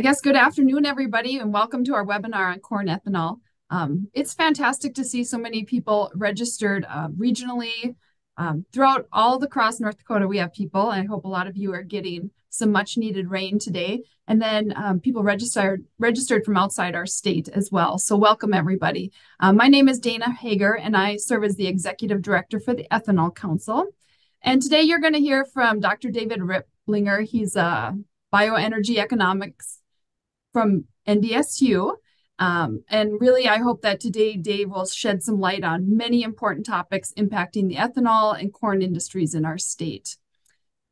I guess good afternoon, everybody, and welcome to our webinar on corn ethanol. Um, it's fantastic to see so many people registered uh, regionally um, throughout all the across North Dakota. We have people. I hope a lot of you are getting some much needed rain today. And then um, people registered registered from outside our state as well. So welcome everybody. Um, my name is Dana Hager, and I serve as the executive director for the Ethanol Council. And today you're going to hear from Dr. David Ripplinger. He's a bioenergy economics from NDSU. Um, and really, I hope that today Dave will shed some light on many important topics impacting the ethanol and corn industries in our state.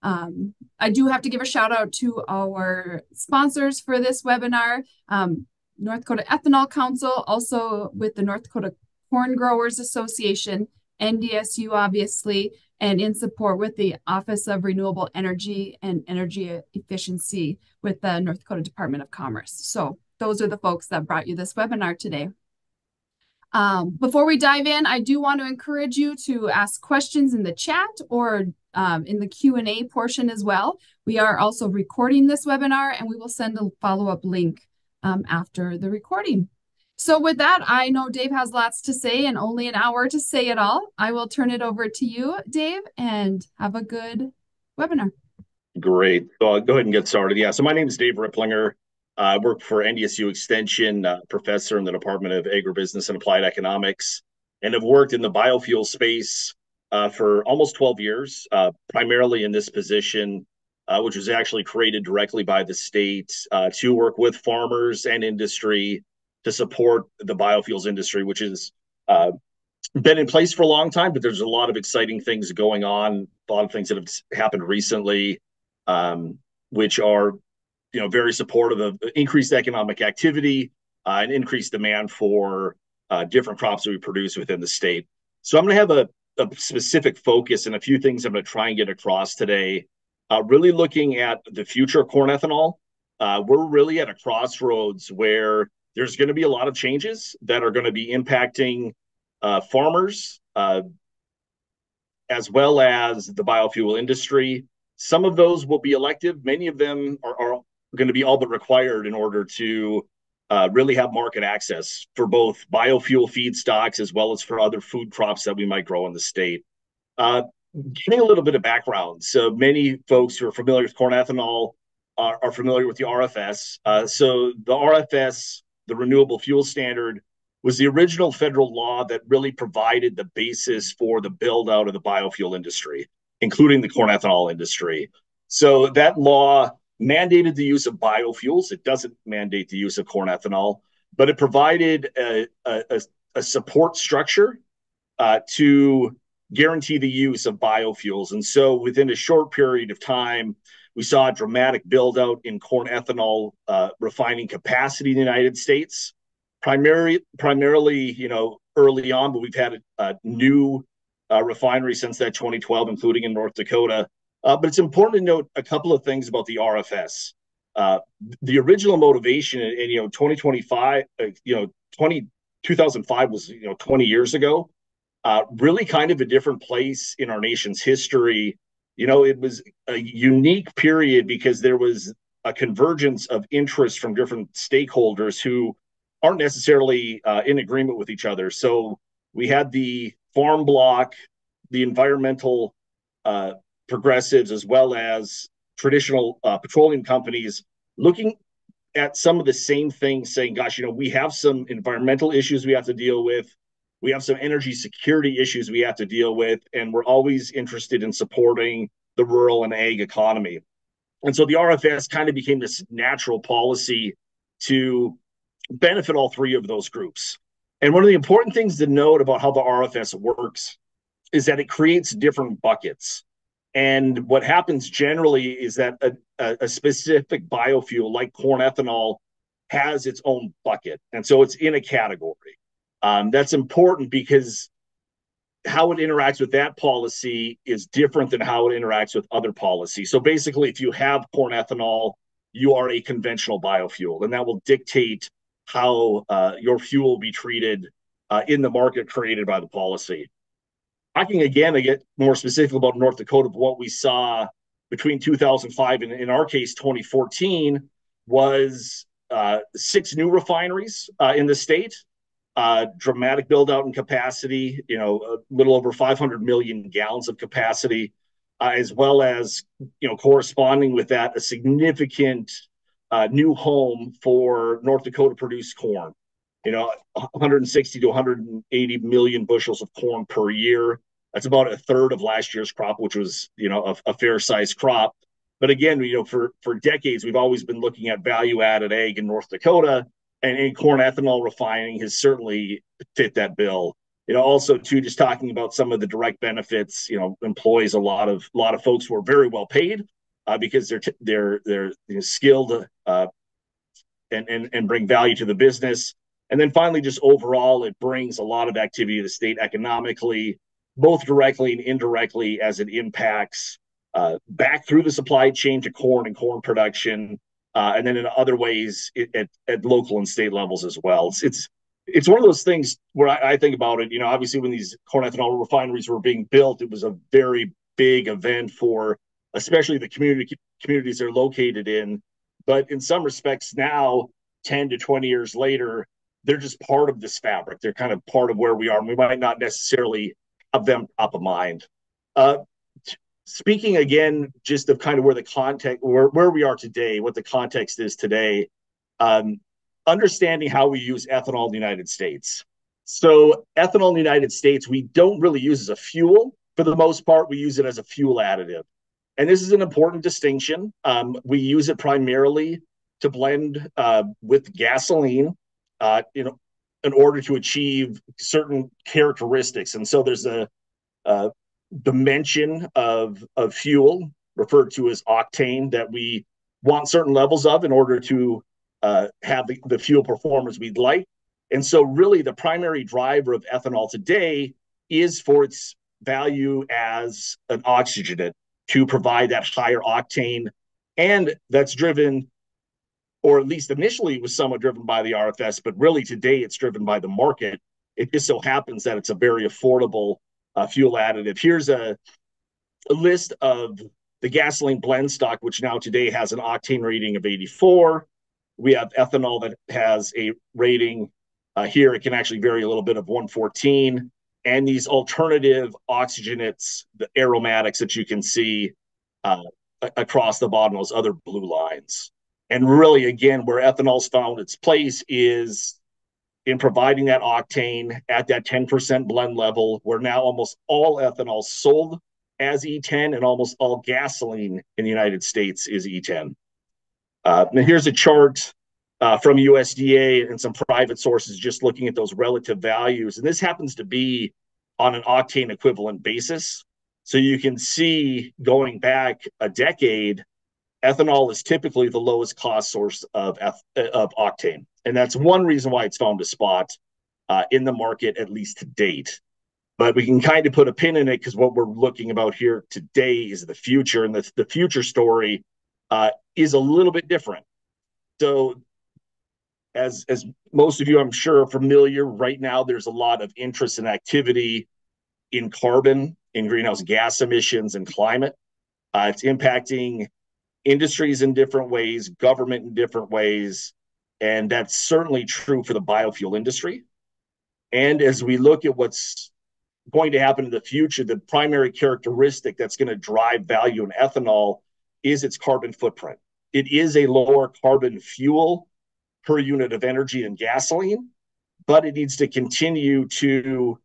Um, I do have to give a shout out to our sponsors for this webinar, um, North Dakota Ethanol Council, also with the North Dakota Corn Growers Association, NDSU, obviously, and in support with the Office of Renewable Energy and Energy Efficiency with the North Dakota Department of Commerce. So those are the folks that brought you this webinar today. Um, before we dive in, I do want to encourage you to ask questions in the chat or um, in the Q&A portion as well. We are also recording this webinar and we will send a follow-up link um, after the recording. So with that, I know Dave has lots to say and only an hour to say it all. I will turn it over to you, Dave, and have a good webinar. Great. So I'll go ahead and get started. Yeah, so my name is Dave Ripplinger. I work for NDSU Extension, uh, professor in the Department of Agribusiness and Applied Economics, and have worked in the biofuel space uh, for almost 12 years, uh, primarily in this position, uh, which was actually created directly by the state uh, to work with farmers and industry to support the biofuels industry, which has uh, been in place for a long time, but there's a lot of exciting things going on, a lot of things that have happened recently, um, which are, you know, very supportive of increased economic activity uh, and increased demand for uh, different crops that we produce within the state. So I'm going to have a, a specific focus and a few things I'm going to try and get across today. Uh, really looking at the future of corn ethanol. Uh, we're really at a crossroads where there's going to be a lot of changes that are going to be impacting uh, farmers uh, as well as the biofuel industry. Some of those will be elective. Many of them are, are going to be all but required in order to uh, really have market access for both biofuel feedstocks as well as for other food crops that we might grow in the state. Uh, getting a little bit of background. So many folks who are familiar with corn ethanol are, are familiar with the RFS. Uh, so the RFS the Renewable Fuel Standard was the original federal law that really provided the basis for the build out of the biofuel industry, including the corn ethanol industry. So that law mandated the use of biofuels. It doesn't mandate the use of corn ethanol, but it provided a, a, a support structure uh, to guarantee the use of biofuels. And so within a short period of time, we saw a dramatic build out in corn ethanol uh, refining capacity in the United States, primarily, primarily, you know, early on, but we've had a, a new uh, refinery since that 2012, including in North Dakota. Uh, but it's important to note a couple of things about the RFS. Uh, the original motivation, in you know, 2025, uh, you know, 20, 2005 was, you know, 20 years ago. Uh, really kind of a different place in our nation's history you know, it was a unique period because there was a convergence of interest from different stakeholders who aren't necessarily uh, in agreement with each other. So we had the farm bloc, the environmental uh, progressives, as well as traditional uh, petroleum companies looking at some of the same things, saying, gosh, you know, we have some environmental issues we have to deal with. We have some energy security issues we have to deal with, and we're always interested in supporting the rural and ag economy. And so the RFS kind of became this natural policy to benefit all three of those groups. And one of the important things to note about how the RFS works is that it creates different buckets. And what happens generally is that a, a, specific biofuel like corn ethanol has its own bucket. And so it's in a category. Um, that's important because how it interacts with that policy is different than how it interacts with other policies. So basically, if you have corn ethanol, you are a conventional biofuel, and that will dictate how uh, your fuel will be treated uh, in the market created by the policy. Talking again, I get more specific about North Dakota, but what we saw between 2005 and in our case 2014 was uh, six new refineries uh, in the state, uh, dramatic build out in capacity, you know, a little over 500 million gallons of capacity, uh, as well as, you know, corresponding with that, a significant uh, new home for North Dakota produced corn. You know, 160 to 180 million bushels of corn per year. That's about a third of last year's crop, which was, you know, a, a fair sized crop. But again, you know, for for decades, we've always been looking at value added ag in North Dakota, and, and corn ethanol refining has certainly fit that bill. You know, also too, just talking about some of the direct benefits. You know, employs a lot of a lot of folks who are very well paid uh, because they're t- they're they're you know, skilled uh, and and and bring value to the business. And then finally, just overall, it brings a lot of activity to the state economically, both directly and indirectly, as it impacts uh, back through the supply chain to corn and corn production, uh, and then in other ways it, at, at local and state levels as well. It's it's, it's one of those things where I, I, think about it. You know, obviously when these corn ethanol refineries were being built, it was a very big event for especially the community communities they're located in. But in some respects now, 10 to 20 years later, they're just part of this fabric. They're kind of part of where we are. And we might not necessarily have them top of mind. Uh, speaking again just of kind of where the context where, where we are today what the context is today um, understanding how we use ethanol in the united states. So ethanol in the united states we don't really use as a fuel. For the most part we use it as a fuel additive. And this is an important distinction. Um, we use it primarily to blend uh, with gasoline uh, you know in order to achieve certain characteristics. And so there's a uh, dimension of of fuel referred to as octane that we want certain levels of in order to uh, have the, the fuel performance we'd like. And so, really, the primary driver of ethanol today is for its value as an oxygenate to provide that higher octane. And that's driven, or at least initially, was somewhat driven by the RFS, but really today it's driven by the market. It just so happens that it's a very affordable uh, fuel additive. Here's a, a list of the gasoline blend stock, which now today has an octane rating of 84. We have ethanol that has a rating uh, here. It can actually vary a little bit of 114. And these alternative oxygenates, the aromatics that you can see uh, across the bottom, those other blue lines. And really, again, where ethanol's found its place is in providing that octane at that 10% blend level, where now almost all ethanol sold as E10 and almost all gasoline in the United States is E10. Uh, now here's a chart uh, from USDA and some private sources just looking at those relative values. And this happens to be on an octane equivalent basis. So you can see going back a decade, ethanol is typically the lowest cost source of, of octane. And that's one reason why it's found a spot uh, in the market, at least to date. But we can kind of put a pin in it because what we're looking about here today is the future. And the, the future story uh, is a little bit different. So, as, as most of you, I'm sure, are familiar, right now there's a lot of interest and activity in carbon, in greenhouse gas emissions, and climate. Uh, it's impacting industries in different ways, government in different ways, and that's certainly true for the biofuel industry. And as we look at what's going to happen in the future, the primary characteristic that's going to drive value in ethanol is its carbon footprint. It is a lower carbon fuel per unit of energy than gasoline, but it needs to continue to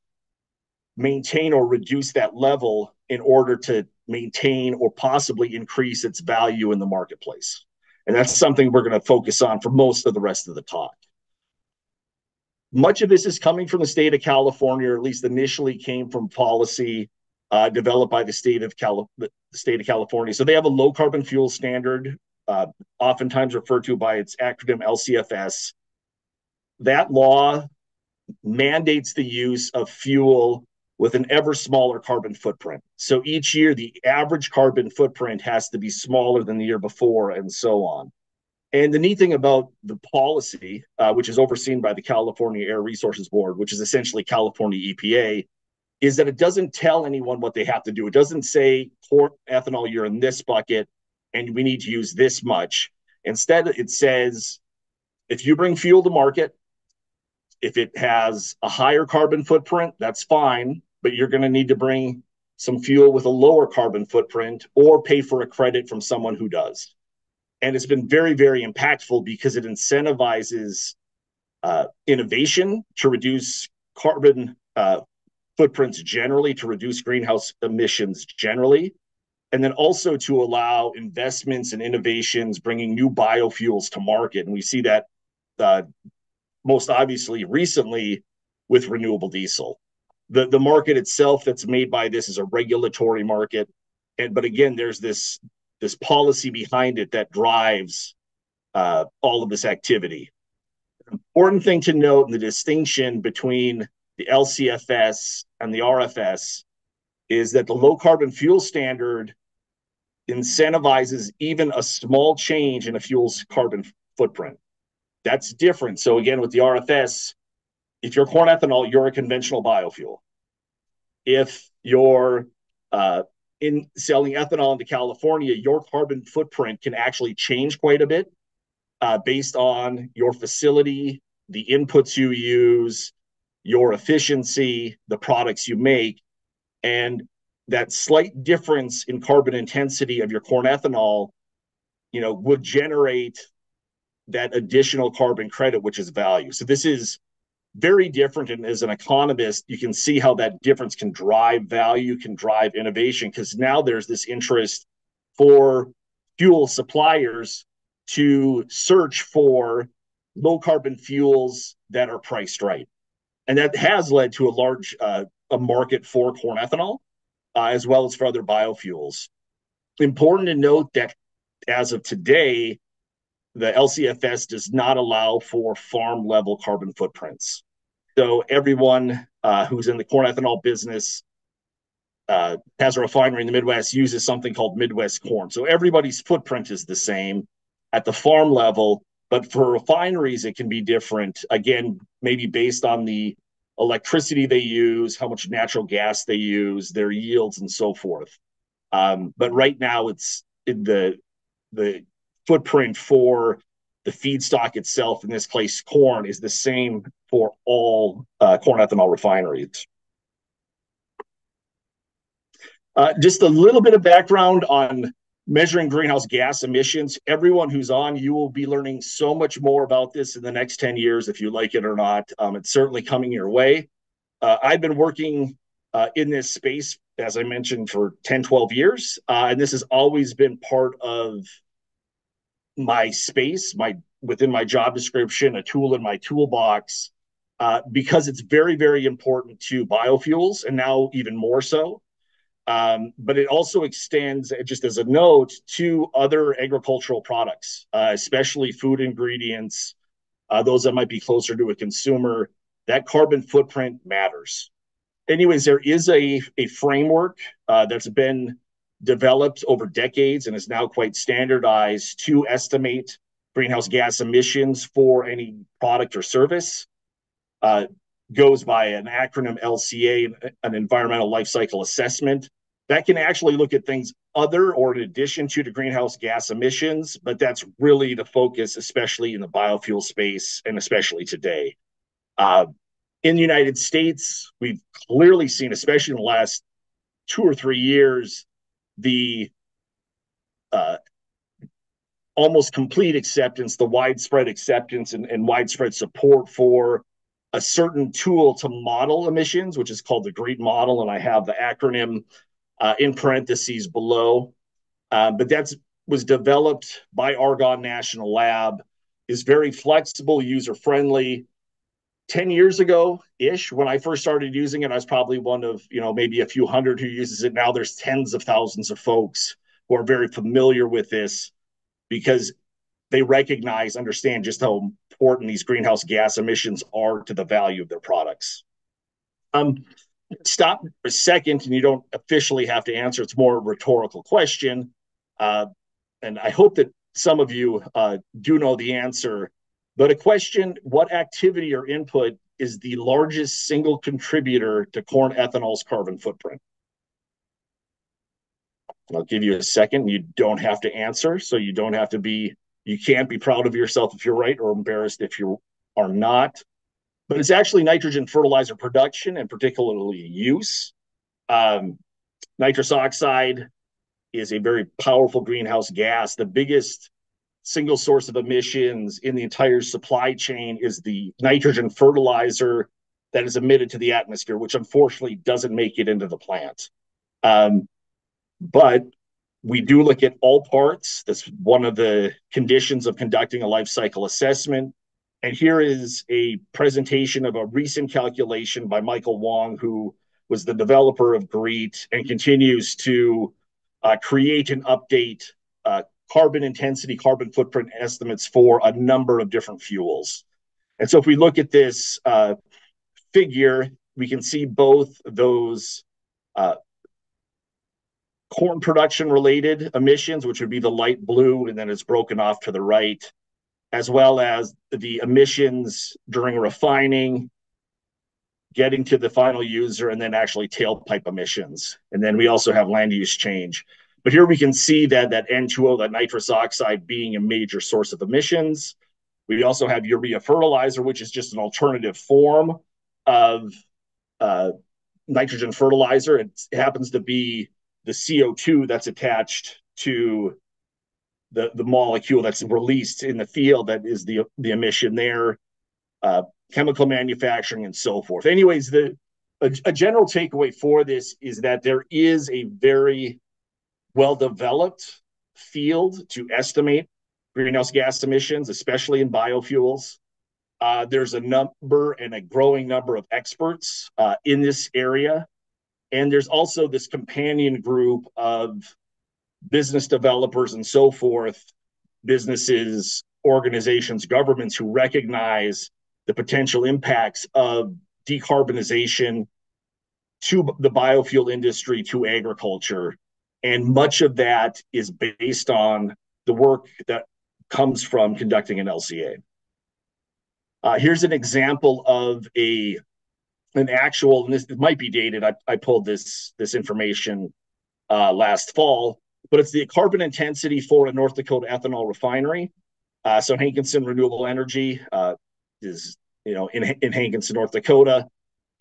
maintain or reduce that level in order to maintain or possibly increase its value in the marketplace. And that's something we're going to focus on for most of the rest of the talk. Much of this is coming from the state of California, or at least initially came from policy uh, developed by the state of Cali- the state of California. So they have a low carbon fuel standard, uh, oftentimes referred to by its acronym LCFS. That law mandates the use of fuel with an ever smaller carbon footprint. So each year, the average carbon footprint has to be smaller than the year before, and so on. And the neat thing about the policy, uh, which is overseen by the California Air Resources Board, which is essentially California EPA, is that it doesn't tell anyone what they have to do. It doesn't say, corn ethanol, you're in this bucket and we need to use this much. Instead, it says if you bring fuel to market, if it has a higher carbon footprint, that's fine, but you're going to need to bring some fuel with a lower carbon footprint or pay for a credit from someone who does. And it's been very, very impactful because it incentivizes uh, innovation to reduce carbon uh, footprints generally, to reduce greenhouse emissions generally, and then also to allow investments and innovations bringing new biofuels to market. And we see that uh, most obviously recently with renewable diesel. The, the market itself that's made by this is a regulatory market. And but again, there's this this policy behind it that drives uh, all of this activity. An Important thing to note in the distinction between the LCFS and the RFS is that the low carbon fuel standard incentivizes even a small change in a fuel's carbon footprint. That's different. So again, with the RFS, if you're corn ethanol, you're a conventional biofuel. If you're uh, in selling ethanol into California, your carbon footprint can actually change quite a bit uh, based on your facility, the inputs you use, your efficiency, the products you make, and that slight difference in carbon intensity of your corn ethanol, you know, would generate that additional carbon credit, which is value. So this is very different. And as an economist, you can see how that difference can drive value, can drive innovation, because now there's this interest for fuel suppliers to search for low carbon fuels that are priced right. And that has led to a large uh, a market for corn ethanol, uh, as well as for other biofuels. Important to note that as of today, the LCFS does not allow for farm level carbon footprints. So everyone uh, who's in the corn ethanol business uh, has a refinery in the Midwest uses something called Midwest corn. So everybody's footprint is the same at the farm level, but for refineries it can be different. Again, maybe based on the electricity they use, how much natural gas they use, their yields, and so forth. Um, but right now, it's in the the footprint for the feedstock itself, in this case, corn, is the same for all uh, corn ethanol refineries. Uh, just a little bit of background on measuring greenhouse gas emissions. Everyone who's on, you will be learning so much more about this in the next 10 years, if you like it or not. Um, it's certainly coming your way. Uh, I've been working uh, in this space, as I mentioned, for 10, 12 years. Uh, and this has always been part of my space, my within my job description, a tool in my toolbox, uh, because it's very, very important to biofuels, and now even more so. Um, but it also extends, just as a note, to other agricultural products, uh, especially food ingredients, uh, those that might be closer to a consumer. That carbon footprint matters. Anyways, there is a, a framework uh, that's been developed over decades and is now quite standardized to estimate greenhouse gas emissions for any product or service. Uh, goes by an acronym LCA, an environmental life cycle assessment. That can actually look at things other or in addition to the greenhouse gas emissions, but that's really the focus, especially in the biofuel space and especially today. Uh, in the United States, we've clearly seen, especially in the last two or three years, the uh, almost complete acceptance, the widespread acceptance and, and, widespread support for a certain tool to model emissions, which is called the GREET model. And I have the acronym uh, in parentheses below. Uh, but that was developed by Argonne National Lab, is very flexible, user friendly. 10 years ago ish when i first started using it i was probably one of you know maybe a few hundred who uses it. Now there's tens of thousands of folks who are very familiar with this because they recognize understand just how important these greenhouse gas emissions are to the value of their products. Um, stop for a second and you don't officially have to answer. It's more a rhetorical question. Uh, and i hope that some of you uh, do know the answer but a question what activity or input is the largest single contributor to corn ethanol's carbon footprint? I'll give you a second. You don't have to answer, so you don't have to be You can't be proud of yourself if you're right or embarrassed if you are not. But it's actually nitrogen fertilizer production and particularly use. Um, nitrous oxide is a very powerful greenhouse gas. The biggest single source of emissions in the entire supply chain is the nitrogen fertilizer that is emitted to the atmosphere, which unfortunately doesn't make it into the plant. Um, but we do look at all parts. That's one of the conditions of conducting a life cycle assessment. And here is a presentation of a recent calculation by Michael Wang, who was the developer of GREET and continues to uh, create and update uh, carbon intensity, carbon footprint estimates for a number of different fuels. And so if we look at this uh, figure, we can see both those uh, corn production related emissions, which would be the light blue, and then it's broken off to the right, as well as the emissions during refining, getting to the final user, and then actually tailpipe emissions. And then we also have land use change. But here we can see that that N2O, that nitrous oxide, being a major source of emissions. We also have urea fertilizer, which is just an alternative form of uh, nitrogen fertilizer. It happens to be the CO2 that's attached to the, the molecule that's released in the field that is the, the emission there, uh, chemical manufacturing, and so forth. Anyways, the a, a general takeaway for this is that there is a very well developed field to estimate greenhouse gas emissions, especially in biofuels. Uh, there's a number and a growing number of experts uh, in this area. And there's also this companion group of business developers and so forth, businesses, organizations, governments who recognize the potential impacts of decarbonization to the biofuel industry, to agriculture. And much of that is based on the work that comes from conducting an LCA. Uh, here's an example of a an actual, and this might be dated. I, I pulled this this information uh, last fall, but it's the carbon intensity for a North Dakota ethanol refinery. Uh, so Hankinson Renewable Energy uh, is you know in in Hankinson, North Dakota,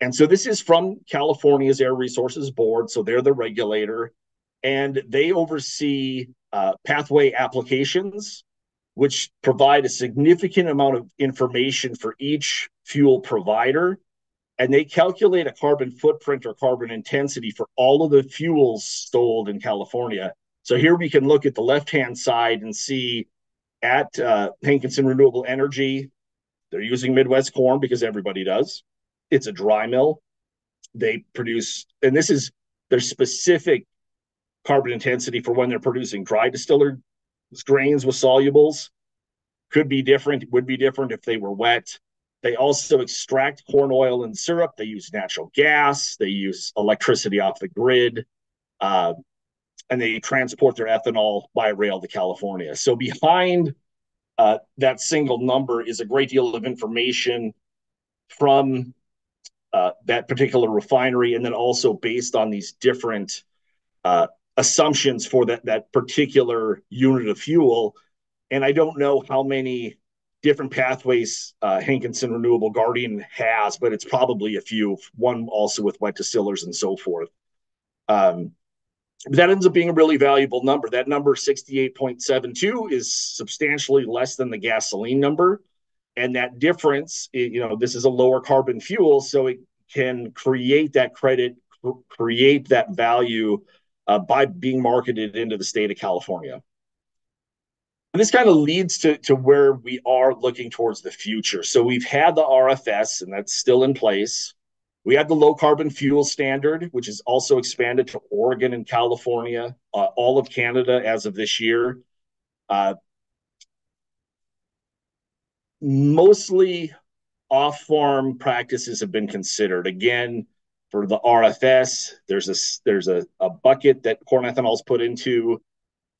and so this is from California's Air Resources Board. So they're the regulator, and they oversee uh, pathway applications which provide a significant amount of information for each fuel provider. And they calculate a carbon footprint or carbon intensity for all of the fuels sold in California. So here we can look at the left hand side and see at uh, Hankinson Renewable Energy, they're using Midwest corn because everybody does. It's a dry mill. They produce, and this is their specific carbon intensity for when they're producing dry distiller grains with solubles could be different, would be different if they were wet. They also extract corn oil and syrup. They use natural gas. They use electricity off the grid. Uh, and they transport their ethanol by rail to California. So behind uh, that single number is a great deal of information from uh, that particular refinery, and then also based on these different uh, assumptions for that that particular unit of fuel. And I don't know how many different pathways uh, Hankinson Renewable Guardian has, but it's probably a few. One also with wet distillers and so forth. Um, that ends up being a really valuable number. That number 68.72 is substantially less than the gasoline number. And that difference, you know, this is a lower carbon fuel, so it can create that credit, create that value uh, by being marketed into the state of California. And this kind of leads to, to where we are looking towards the future. So we've had the RFS, and that's still in place. We have the low carbon fuel standard, which is also expanded to Oregon and California, uh, all of Canada as of this year. Uh, mostly off farm practices have been considered. Again, for the RFS. There's a there's a, a bucket that corn ethanol is put into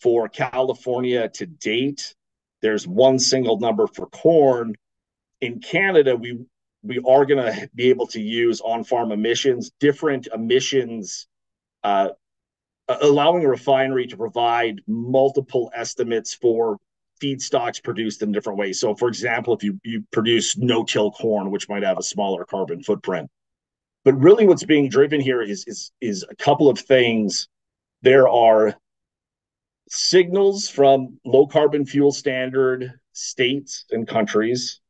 for California to date. There's one single number for corn. In Canada, we we are going to be able to use on-farm emissions, different emissions, uh, allowing a refinery to provide multiple estimates for feedstocks produced in different ways. So, for example, if you, you produce no-till corn, which might have a smaller carbon footprint, but really what's being driven here is is is a couple of things. There are signals from low carbon fuel standard states and countries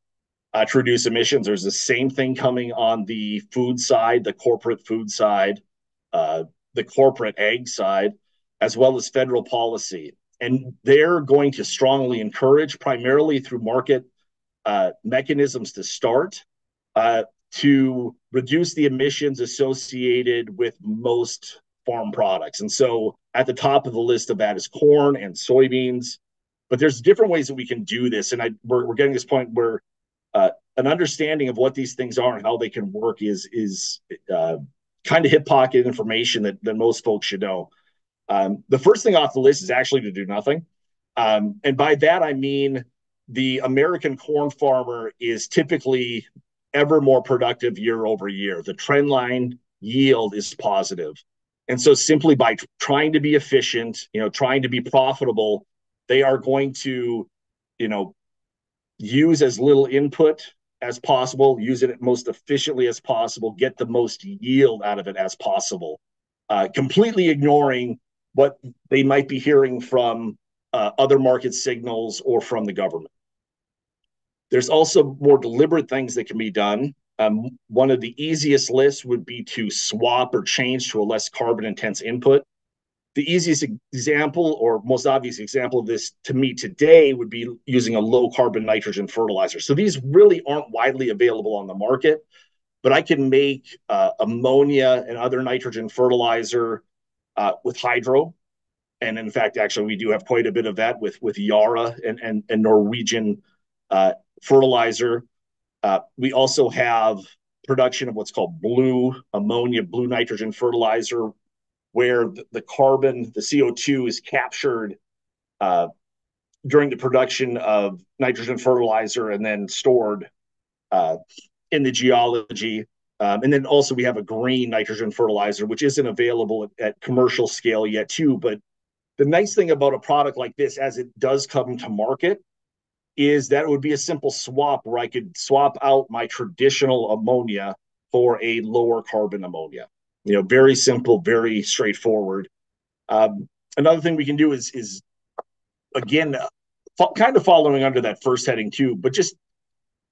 uh, to reduce emissions. There's the same thing coming on the food side, the corporate food side, uh, the corporate egg side, as well as federal policy. And they're going to strongly encourage, primarily through market uh, mechanisms to start, uh, to reduce the emissions associated with most farm products. And so at the top of the list of that is corn and soybeans. But there's different ways that we can do this. And I, we're, we're getting this point where uh, an understanding of what these things are and how they can work is is uh, kind of hip pocket information that, that most folks should know. Um, the first thing off the list is actually to do nothing. Um, and by that, I mean the American corn farmer is typically ever more productive year over year. The trend line yield is positive. And so simply by trying to be efficient, you know, trying to be profitable, they are going to, you know, use as little input as possible, use it most efficiently as possible, get the most yield out of it as possible, uh, completely ignoring what they might be hearing from uh, other market signals or from the government. There's also more deliberate things that can be done. Um, one of the easiest lists would be to swap or change to a less carbon intense input. The easiest example or most obvious example of this to me today would be using a low carbon nitrogen fertilizer. So these really aren't widely available on the market, but I can make uh, ammonia and other nitrogen fertilizer uh, with hydro. And in fact, actually, we do have quite a bit of that with, with Yara and, and, and Norwegian uh, fertilizer. Uh, we also have production of what's called blue ammonia, blue nitrogen fertilizer, where the, carbon, the CO2 is captured uh, during the production of nitrogen fertilizer and then stored uh, in the geology. Um, and then also we have a green nitrogen fertilizer, which isn't available at, at, commercial scale yet too. But the nice thing about a product like this, as it does come to market, is that it would be a simple swap where I could swap out my traditional ammonia for a lower carbon ammonia. You know, very simple, very straightforward. Um, another thing we can do is is again fo- kind of following under that first heading too, but just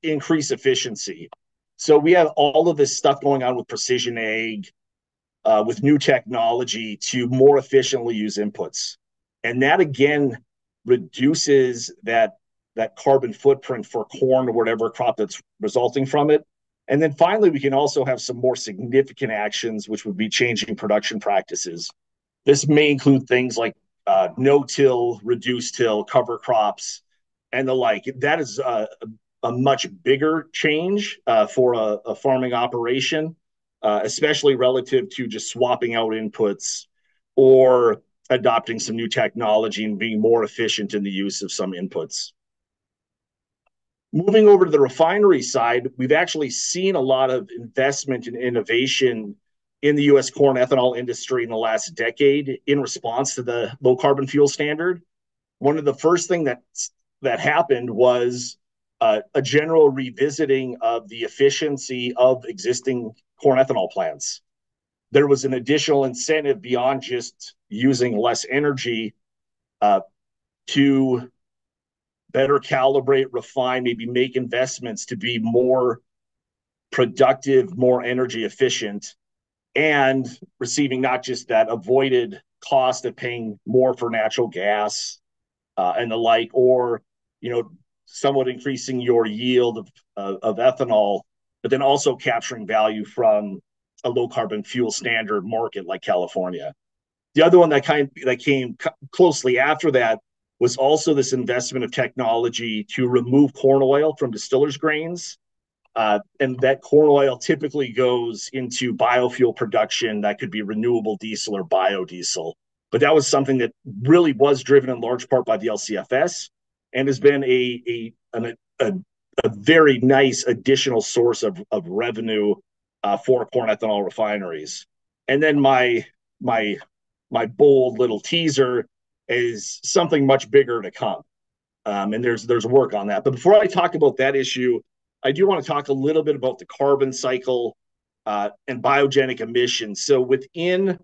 increase efficiency. So we have all of this stuff going on with precision ag, uh, with new technology to more efficiently use inputs, and that again reduces that that carbon footprint for corn or whatever crop that's resulting from it. And then finally, we can also have some more significant actions, which would be changing production practices. This may include things like uh, no-till, reduced-till, cover crops, and the like. That is a, a much bigger change uh, for a, a, farming operation, uh, especially relative to just swapping out inputs or adopting some new technology and being more efficient in the use of some inputs. Moving over to the refinery side, we've actually seen a lot of investment and innovation in the U.S. corn ethanol industry in the last decade in response to the low carbon fuel standard. One of the first thing that that happened was uh, a general revisiting of the efficiency of existing corn ethanol plants. There was an additional incentive beyond just using less energy uh, to better calibrate, refine, maybe make investments to be more productive, more energy efficient, and receiving not just that avoided cost of paying more for natural gas uh, and the like, or you know, somewhat increasing your yield of, uh, of ethanol, but then also capturing value from a low carbon fuel standard market like California. The other one that kind that came closely after that was also this investment of technology to remove corn oil from distillers grains. Uh, and that corn oil typically goes into biofuel production that could be renewable diesel or biodiesel. But that was something that really was driven in large part by the LCFS and has been a, a, a, a very nice additional source of, of revenue uh, for corn ethanol refineries. And then my my my bold little teaser is something much bigger to come. um, and there's there's work on that. But before I talk about that issue, I do want to talk a little bit about the carbon cycle uh, and biogenic emissions. So within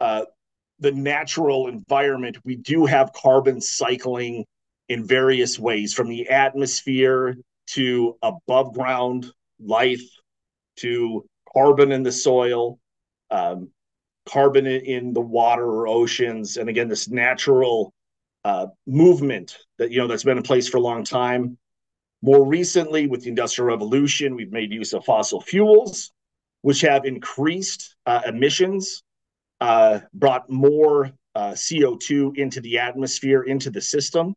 uh, the natural environment, we do have carbon cycling in various ways, from the atmosphere to above ground life to carbon in the soil, um, carbon in the water or oceans, and again this natural uh, movement that you know that's been in place for a long time. More recently, with the Industrial Revolution, we've made use of fossil fuels, which have increased uh, emissions, uh, brought more uh, CO2 into the atmosphere, into the system,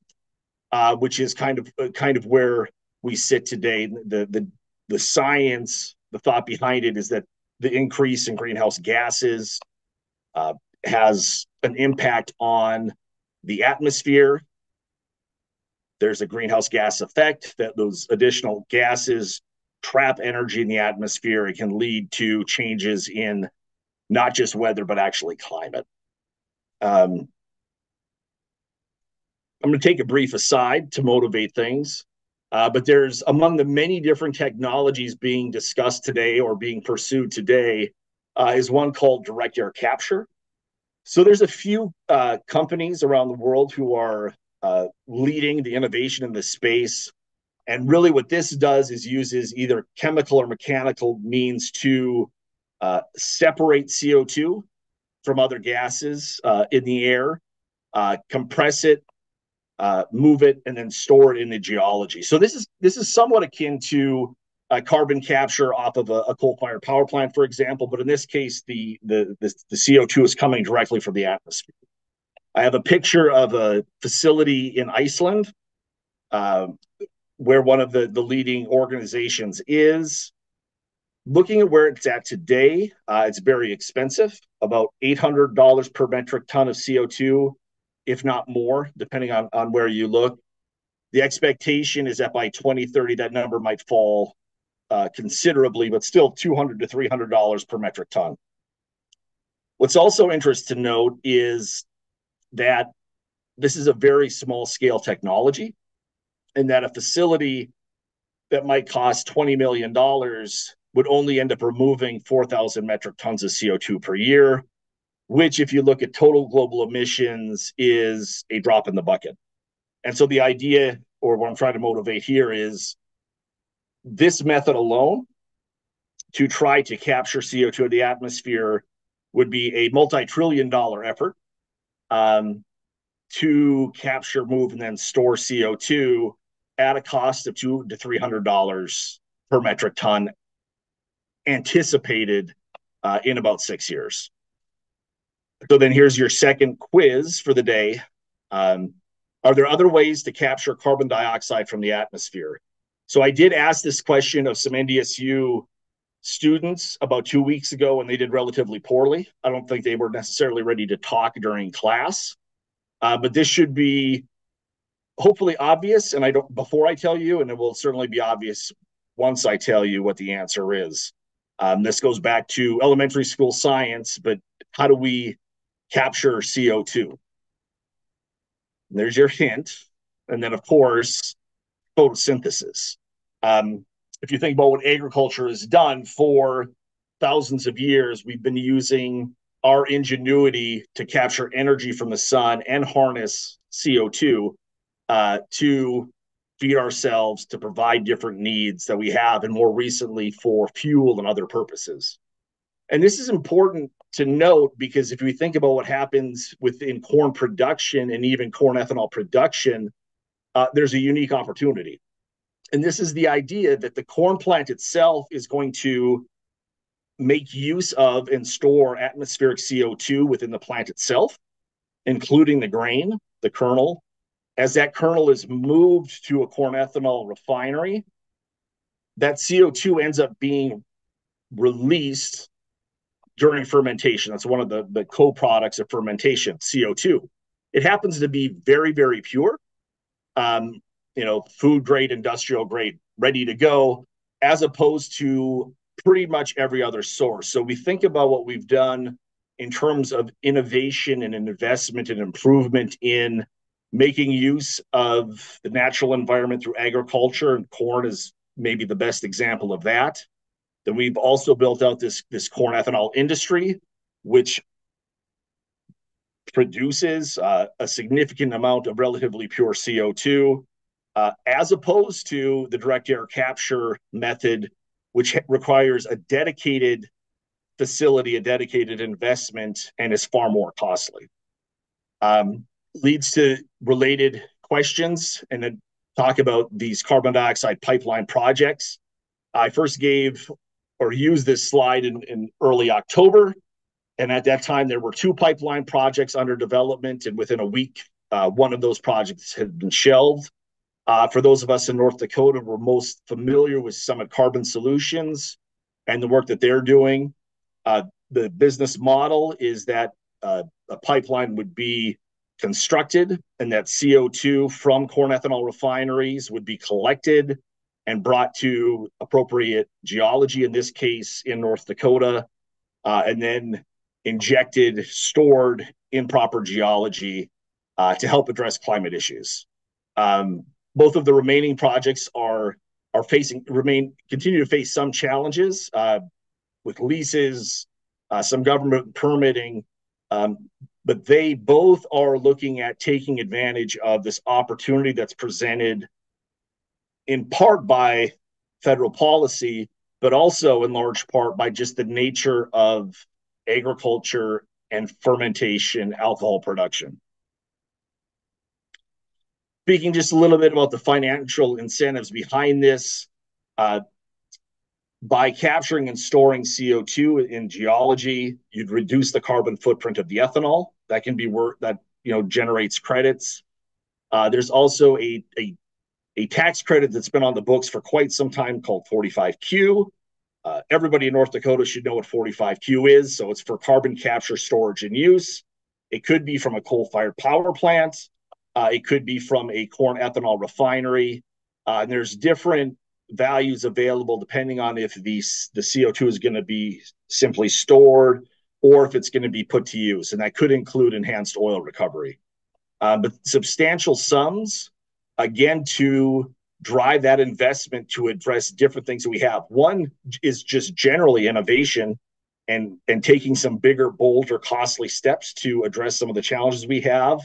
uh, which is kind of uh, kind of where we sit today. The the the science, the thought behind it is that the increase in greenhouse gases uh, has an impact on the atmosphere. There's a greenhouse gas effect that those additional gases trap energy in the atmosphere. It can lead to changes in not just weather, but actually climate. Um, I'm going to take a brief aside to motivate things. Uh, but there's among the many different technologies being discussed today or being pursued today uh, is one called direct air capture. So there's a few uh, companies around the world who are uh, leading the innovation in this space. And really, what this does is uses either chemical or mechanical means to uh, separate CO2 from other gases uh, in the air, compress it, uh, move it, and then store it in the geology. So this is this is somewhat akin to uh, carbon capture off of a, a coal-fired power plant, for example. But in this case, the, the the the CO2 is coming directly from the atmosphere. I have a picture of a facility in Iceland uh, where one of the, the leading organizations is. Looking at where it's at today, uh, it's very expensive, about $800 per metric ton of CO2 if not more, depending on, on where you look. The expectation is that by 2030, that number might fall uh, considerably, but still 200 to $300 per metric ton. What's also interesting to note is that this is a very small scale technology, and that a facility that might cost $20 million would only end up removing 4,000 metric tons of CO2 per year, which, if you look at total global emissions, is a drop in the bucket. And so the idea, or what I'm trying to motivate here, is this method alone to try to capture CO2 in the atmosphere would be a multi-trillion dollar effort um, to capture, move, and then store CO2 at a cost of two to three hundred dollars per metric ton, anticipated uh, in about six years. So then here's your second quiz for the day. Um, are there other ways to capture carbon dioxide from the atmosphere? So I did ask this question of some NDSU students about two weeks ago, and they did relatively poorly. I don't think they were necessarily ready to talk during class, uh, but this should be hopefully obvious. And I don't before I tell you, and it will certainly be obvious once I tell you what the answer is. Um, this goes back to elementary school science, but how do we capture CO2. There's your hint. And then, of course, photosynthesis. Um, if you think about what agriculture has done for thousands of years, we've been using our ingenuity to capture energy from the sun and harness CO2 uh, to feed ourselves, to provide different needs that we have, and more recently for fuel and other purposes. And this is important to note because if we think about what happens within corn production and even corn ethanol production, uh, there's a unique opportunity. And this is the idea that the corn plant itself is going to make use of and store atmospheric CO2 within the plant itself, including the grain, the kernel. As that kernel is moved to a corn ethanol refinery, that CO2 ends up being released during fermentation. That's one of the, the co-products of fermentation, CO2. It happens to be very, very pure, um, you know, food grade, industrial grade, ready to go, as opposed to pretty much every other source. So we think about what we've done in terms of innovation and investment and improvement in making use of the natural environment through agriculture, and corn is maybe the best example of that. Then we've also built out this this corn ethanol industry, which produces uh, a significant amount of relatively pure CO2, uh, as opposed to the direct air capture method, which requires a dedicated facility, a dedicated investment, and is far more costly. Um, leads to related questions, and then talk about these carbon dioxide pipeline projects. I first gave or used this slide in early October, and at that time, there were two pipeline projects under development, and within a week, uh, one of those projects had been shelved. Uh, for those of us in North Dakota, we're most familiar with Summit Carbon Solutions and the work that they're doing. Uh, the business model is that a pipeline would be constructed, and that CO2 from corn ethanol refineries would be collected and brought to appropriate geology, in this case, in North Dakota, and then injected, stored in proper geology, uh, to help address climate issues. Um, both of the remaining projects are are facing remain continue to face some challenges uh, with leases, uh, some government permitting, um, but they both are looking at taking advantage of this opportunity that's presented, in part by federal policy, but also in large part by just the nature of agriculture and fermentation alcohol production. Speaking just a little bit about the financial incentives behind this, uh, by capturing and storing CO2 in geology, you'd reduce the carbon footprint of the ethanol. That can be work that, you know, generates credits. Uh, there's also a a tax credit that's been on the books for quite some time called 45Q. Uh, everybody in North Dakota should know what 45Q is, so it's for carbon capture, storage, and use. It could be from a coal-fired power plant, uh, it could be from a corn ethanol refinery, uh, and there's different values available depending on if the CO2 is gonna be simply stored or if it's gonna be put to use, and that could include enhanced oil recovery. Uh, but substantial sums, again, to drive that investment to address different things that we have. One is just generally innovation and and taking some bigger, bolder, costly steps to address some of the challenges we have,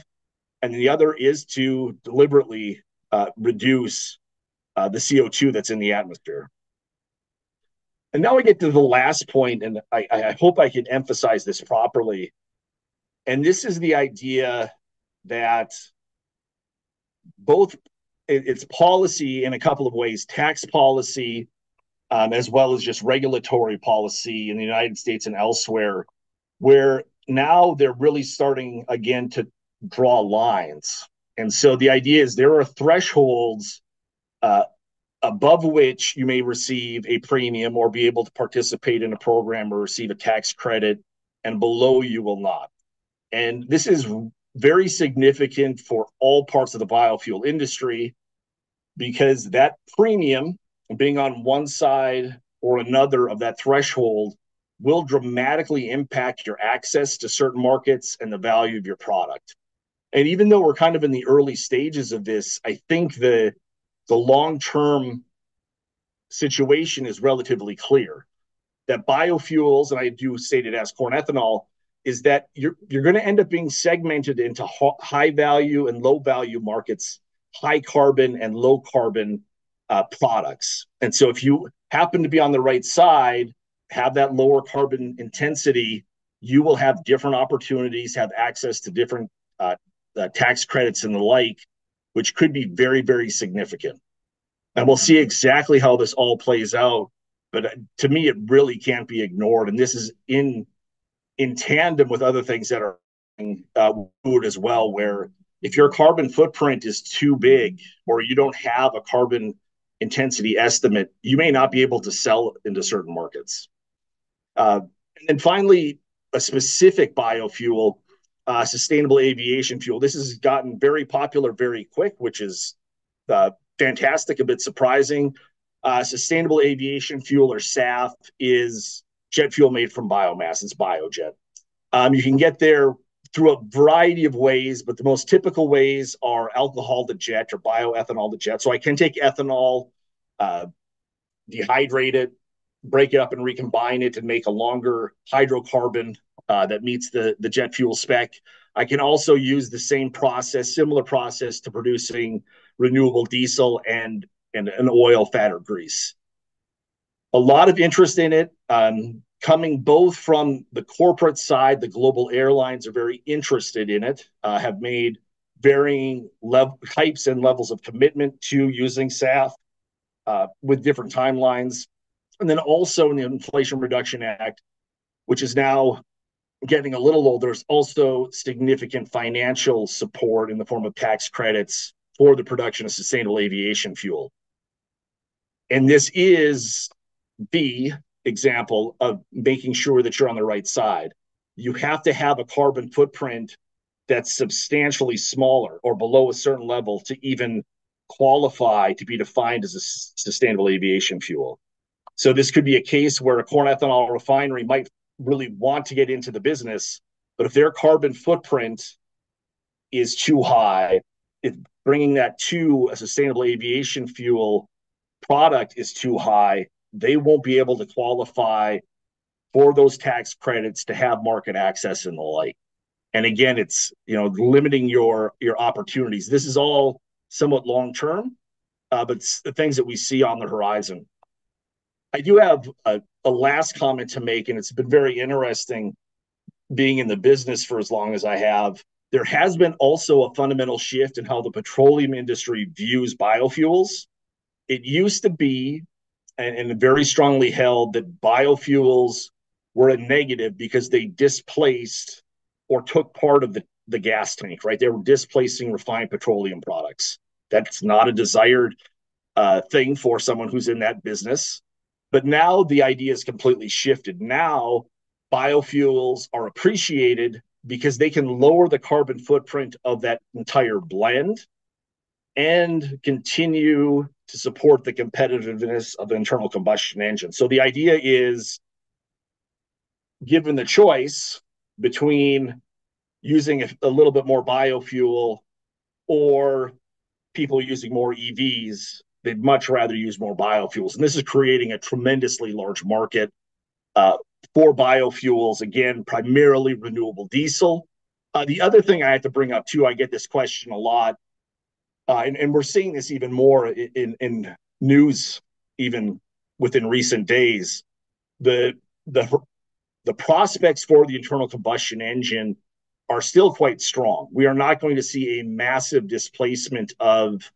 and the other is to deliberately uh, reduce uh, the CO2 that's in the atmosphere. And now we get to the last point, and I, I hope I can emphasize this properly, and this is the idea that both it's policy in a couple of ways, tax policy, um, as well as just regulatory policy in the United States and elsewhere, where now they're really starting again to draw lines. And so the idea is there are thresholds uh, above which you may receive a premium or be able to participate in a program or receive a tax credit, and below you will not. And this is very significant for all parts of the biofuel industry because that premium, being on one side or another of that threshold, will dramatically impact your access to certain markets and the value of your product. And even though we're kind of in the early stages of this, I think the the long-term situation is relatively clear. That biofuels, and I do state it as corn ethanol, is that you're you're gonna end up being segmented into high value and low value markets, high carbon and low carbon uh, products. And so if you happen to be on the right side, have that lower carbon intensity, you will have different opportunities, have access to different uh, uh, tax credits and the like, which could be very, very significant. And we'll see exactly how this all plays out, but to me, it really can't be ignored, and this is in tandem with other things that are good uh, as well, where if your carbon footprint is too big or you don't have a carbon intensity estimate, you may not be able to sell into certain markets. Uh, and then finally, a specific biofuel, uh, sustainable aviation fuel. This has gotten very popular very quick, which is fantastic, a bit surprising. Sustainable aviation fuel, or SAF, is jet fuel made from biomass. It's biojet. You can get there through a variety of ways, but the most typical ways are alcohol to jet or bioethanol to jet. So I can take ethanol, uh, dehydrate it, break it up and recombine it and make a longer hydrocarbon uh, that meets the, the jet fuel spec. I can also use the same process, similar process to producing renewable diesel and, and an oil, fat, or grease. A lot of interest in it, um, coming both from the corporate side. The global airlines are very interested in it, uh, have made varying level, types and levels of commitment to using SAF uh, with different timelines. And then also in the Inflation Reduction Act, which is now getting a little older, there's also significant financial support in the form of tax credits for the production of sustainable aviation fuel. And this is the example of making sure that you're on the right side. You have to have a carbon footprint that's substantially smaller or below a certain level to even qualify to be defined as a sustainable aviation fuel. So this could be a case where a corn ethanol refinery might really want to get into the business, but if their carbon footprint is too high, if bringing that to a sustainable aviation fuel product is too high, they won't be able to qualify for those tax credits to have market access and the like. And again, it's you know limiting your your opportunities. This is all somewhat long term, uh, but the things that we see on the horizon. I do have a, a last comment to make, and it's been very interesting being in the business for as long as I have. There has been also a fundamental shift in how the petroleum industry views biofuels. It used to be, and, and very strongly held, that biofuels were a negative because they displaced or took part of the, the gas tank, right? They were displacing refined petroleum products. That's not a desired uh, thing for someone who's in that business. But now the idea is completely shifted. Now biofuels are appreciated because they can lower the carbon footprint of that entire blend and continue to support the competitiveness of the internal combustion engine. So the idea is given the choice between using a, a little bit more biofuel or people using more EVs, they'd much rather use more biofuels. And this is creating a tremendously large market uh, for biofuels, again, primarily renewable diesel. Uh, the other thing I have to bring up too, I get this question a lot, uh, and, and, we're seeing this even more in, in, news, even within recent days. The the the prospects for the internal combustion engine are still quite strong. We are not going to see a massive displacement of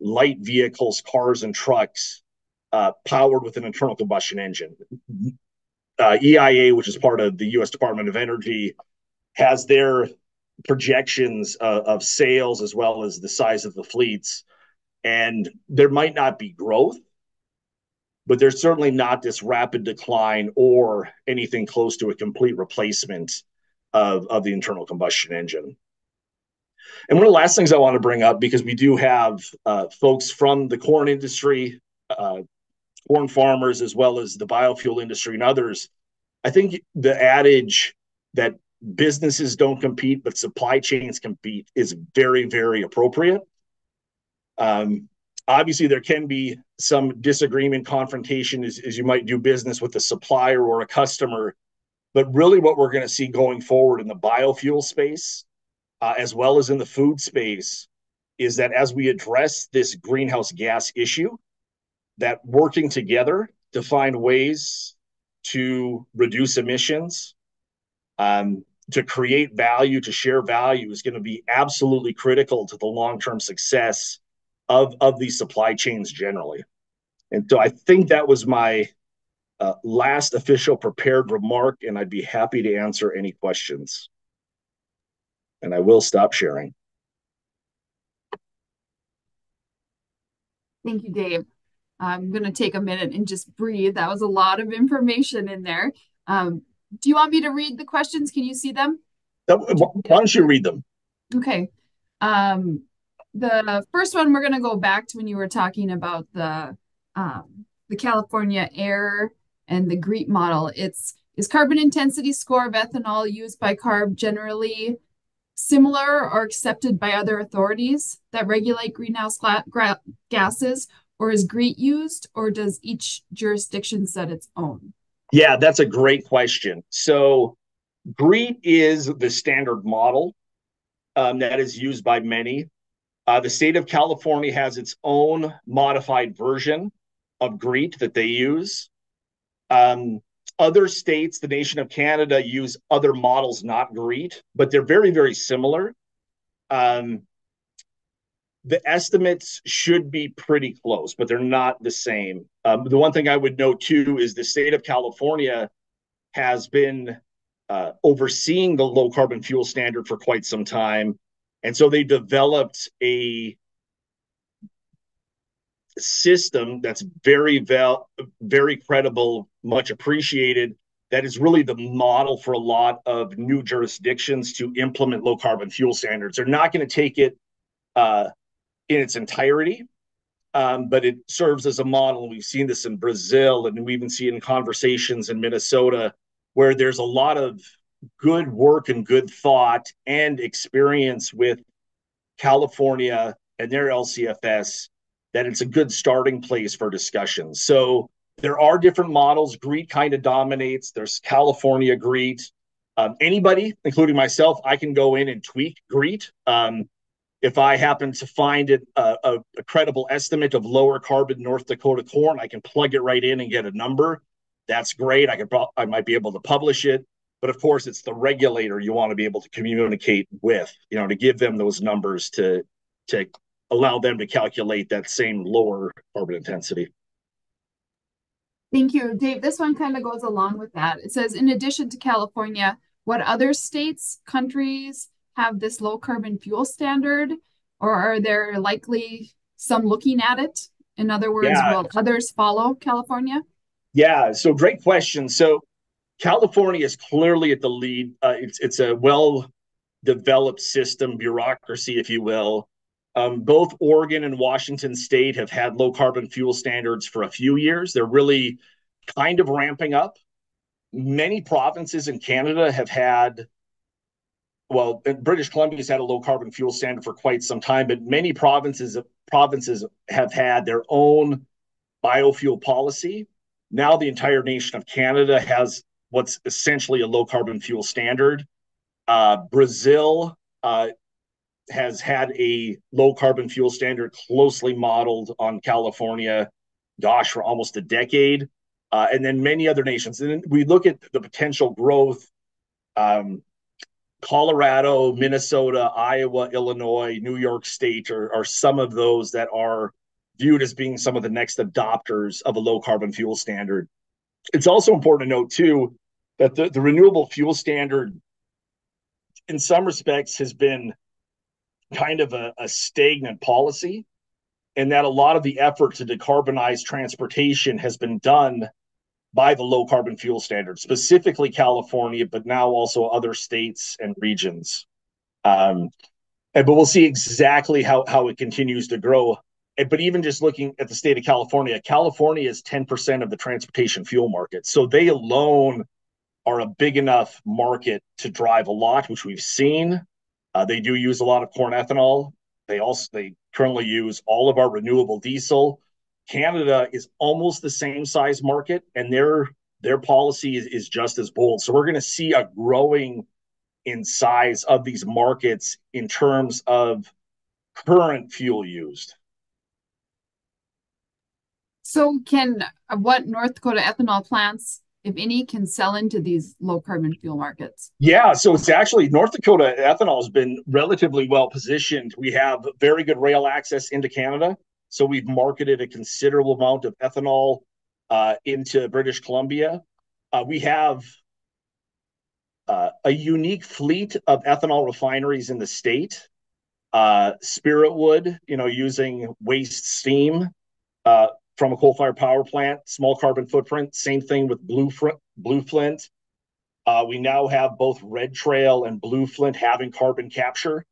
light vehicles, cars, and trucks uh, powered with an internal combustion engine. Uh, EIA, which is part of the U.S. Department of Energy, has their projections uh, of sales as well as the size of the fleets. And there might not be growth, but there's certainly not this rapid decline or anything close to a complete replacement of, of the internal combustion engine. And one of the last things I want to bring up, because we do have uh, folks from the corn industry, uh, corn farmers, as well as the biofuel industry and others, I think the adage that businesses don't compete, but supply chains compete is very, very appropriate. Um, obviously, there can be some disagreement, confrontation as, as you might do business with a supplier or a customer. But really, what we're going to see going forward in the biofuel space uh, as well as in the food space, is that as we address this greenhouse gas issue, that working together to find ways to reduce emissions, um, to create value, to share value is going to be absolutely critical to the long-term success of, of these supply chains generally. And so I think that was my uh, last official prepared remark, and I'd be happy to answer any questions and I will stop sharing. Thank you, Dave. I'm going to take a minute and just breathe. That was a lot of information in there. Um, do you want me to read the questions? Can you see them? Why don't you read them? Okay. Um, the first one we're going to go back to when you were talking about the um, the California air and the GREET model. It's is carbon intensity score of ethanol used by CARB generally similar or accepted by other authorities that regulate greenhouse gases, or is GREET used, or does each jurisdiction set its own? Yeah, that's a great question. So, GREET is the standard model um, that is used by many. Uh, the state of California has its own modified version of GREET that they use. Um, other states, the nation of Canada, use other models, not GREET, but they're very, very similar. Um, the estimates should be pretty close, but they're not the same. Um, the one thing I would note too is the state of California has been uh, overseeing the low carbon fuel standard for quite some time. And so they developed a system that's very val- very credible, much appreciated. That is really the model for a lot of new jurisdictions to implement low carbon fuel standards. They're not going to take it uh, in its entirety, um, but it serves as a model. We've seen this in Brazil, and we even see it in conversations in Minnesota, where there's a lot of good work and good thought and experience with California and their LCFS that it's a good starting place for discussion. So there are different models. GREET kind of dominates. There's California GREET. Um, anybody, including myself, I can go in and tweak GREET. Um, if I happen to find it uh, a, a, credible estimate of lower carbon North Dakota corn, I can plug it right in and get a number. That's great. I could I might be able to publish it, but of course, it's the regulator you want to be able to communicate with, you know, to give them those numbers to to allow them to calculate that same lower carbon intensity. Thank you, Dave. This one kind of goes along with that. It says, in addition to California, what other states, countries have this low carbon fuel standard, or are there likely some looking at it? In other words, yeah. will others follow California? Yeah, so great question. So California is clearly at the lead. Uh, it's it's a well developed system, bureaucracy, if you will. Um, both Oregon and Washington State have had low carbon fuel standards for a few years. They're really kind of ramping up. Many provinces in Canada have had, well, British Columbia's had a low carbon fuel standard for quite some time, but many provinces provinces have had their own biofuel policy. Now the entire nation of Canada has what's essentially a low carbon fuel standard. Uh, Brazil uh, has had a low carbon fuel standard closely modeled on California, gosh, for almost a decade. Uh, and then many other nations. And we look at the potential growth. Um, Colorado, Minnesota, Iowa, Illinois, New York State are, are some of those that are viewed as being some of the next adopters of a low carbon fuel standard. It's also important to note, too, that the, the renewable fuel standard, in some respects, has been kind of a, a stagnant policy, and that a lot of the effort to decarbonize transportation has been done by the low carbon fuel standard, specifically California, but now also other states and regions. Um, and, but we'll see exactly how, how it continues to grow. But even just looking at the state of California, California is 10% of the transportation fuel market. So they alone are a big enough market to drive a lot, which we've seen. Uh, they do use a lot of corn ethanol. They also they currently use all of our renewable diesel. Canada is almost the same size market, and their their policy is, is just as bold. So we're going to see a growing in size of these markets in terms of current fuel used. So, can what North Dakota ethanol plants if any, can sell into these low carbon fuel markets? Yeah, so it's actually North Dakota ethanol has been relatively well positioned. We have very good rail access into Canada. So we've marketed a considerable amount of ethanol uh, into British Columbia. Uh, we have uh, a unique fleet of ethanol refineries in the state. Uh, Spiritwood, you know, using waste steam. Uh, from a coal-fired power plant, small carbon footprint. Same thing with Blue, Blue Flint. Uh, we now have both Red Trail and Blue Flint having carbon capture.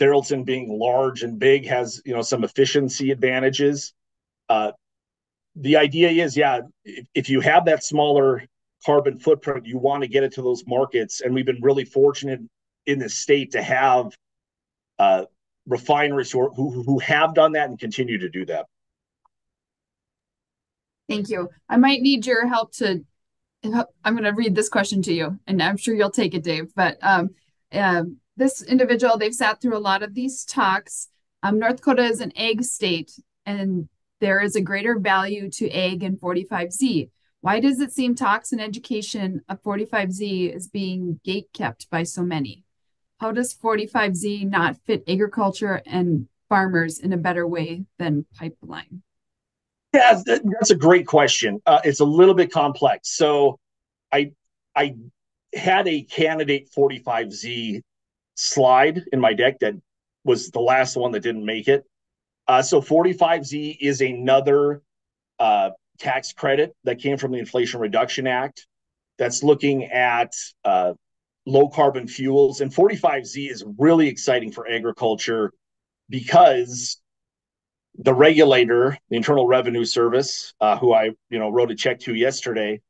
Uh, being large and big has you know some efficiency advantages. Uh, the idea is, yeah, if, if you have that smaller carbon footprint, you want to get it to those markets, and we've been really fortunate in the state to have uh, refineries who, who who have done that and continue to do that. Thank you. I might need your help to. I'm going to read this question to you, and I'm sure you'll take it, Dave. But um, uh, this individual, they've sat through a lot of these talks. Um, North Dakota is an ag state, and there is a greater value to ag and 45Z. Why does it seem talks and education of 45Z is being gate kept by so many? How does 45Z not fit agriculture and farmers in a better way than pipeline? Yeah, that's a great question. Uh, it's a little bit complex. So, I I had a candidate 45Z slide in my deck that was the last one that didn't make it. Uh, so 45Z is another uh, tax credit that came from the Inflation Reduction Act that's looking at uh, low carbon fuels. And 45Z is really exciting for agriculture because the regulator, the Internal Revenue Service, uh, who I you know wrote a check to yesterday,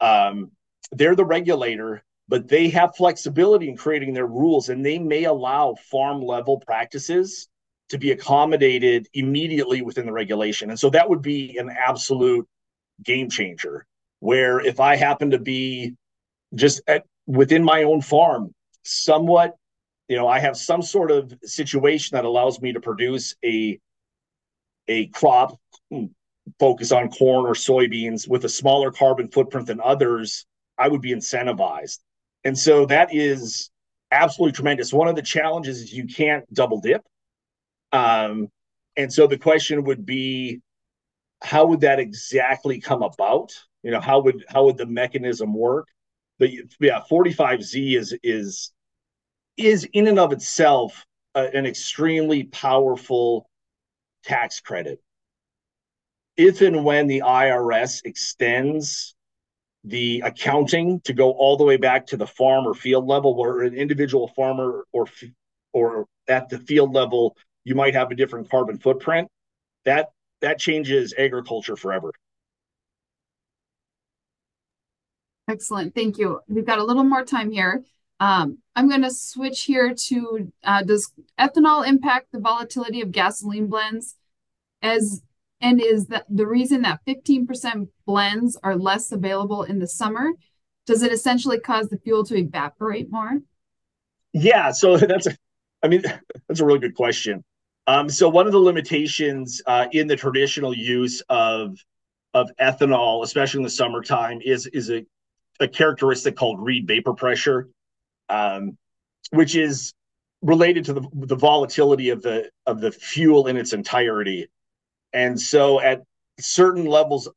um, they're the regulator, but they have flexibility in creating their rules, and they may allow farm level practices to be accommodated immediately within the regulation. And so that would be an absolute game changer. Where if I happen to be just at, within my own farm, somewhat, you know, I have some sort of situation that allows me to produce a a crop hmm, focus on corn or soybeans with a smaller carbon footprint than others, I would be incentivized. And so that is absolutely tremendous. One of the challenges is you can't double dip. Um, and so the question would be, how would that exactly come about? You know, how would how would the mechanism work? But yeah, 45Z is is is in and of itself an extremely powerful tax credit. If and when the IRS extends the accounting to go all the way back to the farm or field level, where an individual farmer or or at the field level, you might have a different carbon footprint. That that changes agriculture forever. Excellent, thank you. We've got a little more time here. Um, I'm going to switch here to uh, does ethanol impact the volatility of gasoline blends as and is that the reason that 15% blends are less available in the summer? Does it essentially cause the fuel to evaporate more? Yeah, so that's a, I mean, that's a really good question. Um, so one of the limitations uh, in the traditional use of of ethanol, especially in the summertime, is is a, a characteristic called Reid vapor pressure um, which is related to the, the volatility of the of the fuel in its entirety. And so at certain levels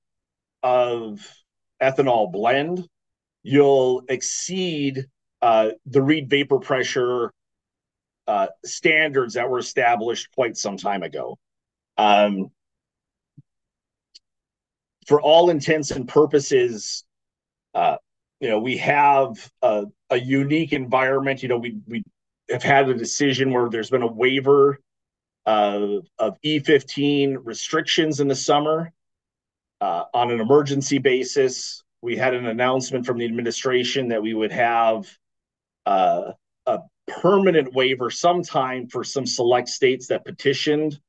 of ethanol blend, you'll exceed uh, the Reid vapor pressure uh, standards that were established quite some time ago. Um, for all intents and purposes, uh, you know, we have a, a unique environment. You know, we we have had a decision where there's been a waiver of, of E15 restrictions in the summer uh, on an emergency basis. We had an announcement from the administration that we would have uh, a permanent waiver sometime for some select states that petitioned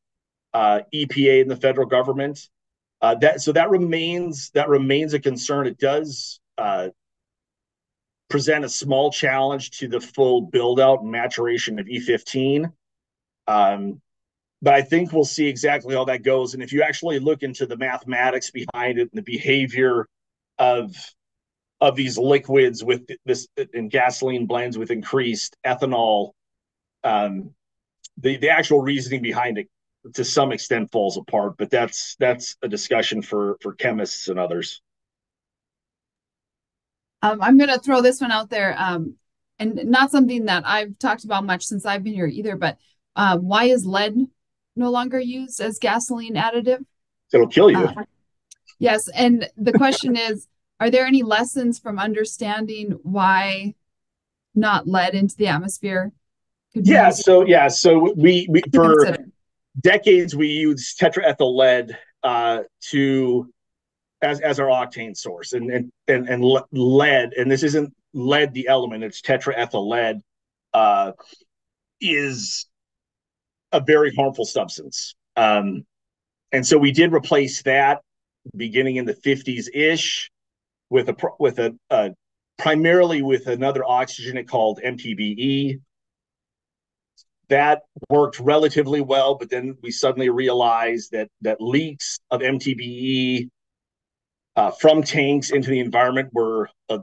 uh, EPA and the federal government. Uh, that so that remains that remains a concern. It does uh, present a small challenge to the full build out and maturation of E15. Um, but I think we'll see exactly how that goes. And if you actually look into the mathematics behind it and the behavior of of these liquids with this and gasoline blends with increased ethanol, um, the the actual reasoning behind it to some extent falls apart. But that's that's a discussion for for chemists and others. Um, I'm going to throw this one out there, um, and not something that I've talked about much since I've been here either. But uh, why is lead no longer used as gasoline additive? It'll kill you. Uh, yes, and the question is: Are there any lessons from understanding why not lead into the atmosphere? yeah. So yeah. So we we for consider. decades we used tetraethyl lead uh, to as as our octane source and and and, and lead and this isn't lead the element it's tetraethyl lead uh, is a very harmful substance. Um, and so we did replace that beginning in the 50s ish with a with a, primarily with another oxygenate called MTBE. That worked relatively well, but then we suddenly realized that that leaks of MTBE uh, from tanks into the environment were a,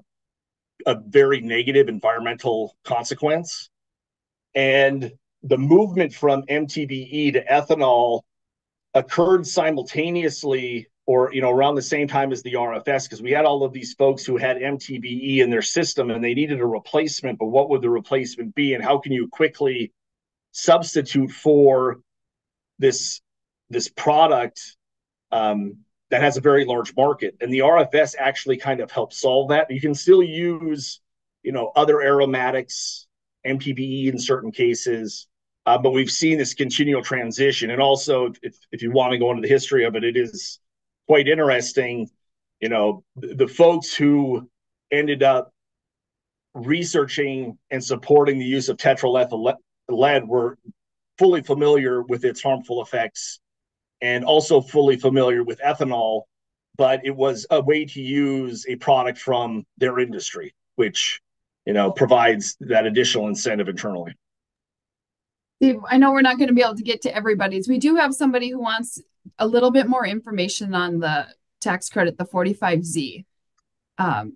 a very negative environmental consequence. And the movement from MTBE to ethanol occurred simultaneously or you know around the same time as the RFS because we had all of these folks who had MTBE in their system and they needed a replacement but what would the replacement be and how can you quickly substitute for this this product um, that has a very large market? And the RFS actually kind of helps solve that. You can still use you know other aromatics MTBE in certain cases uh, but we've seen this continual transition and also if, if you want to go into the history of it it is quite interesting. You know, the, folks who ended up researching and supporting the use of tetraethyl lead were fully familiar with its harmful effects and also fully familiar with ethanol, but it was a way to use a product from their industry, which you know provides that additional incentive internally. I know we're not going to be able to get to everybody's. We do have somebody who wants a little bit more information on the tax credit, the 45Z. Um,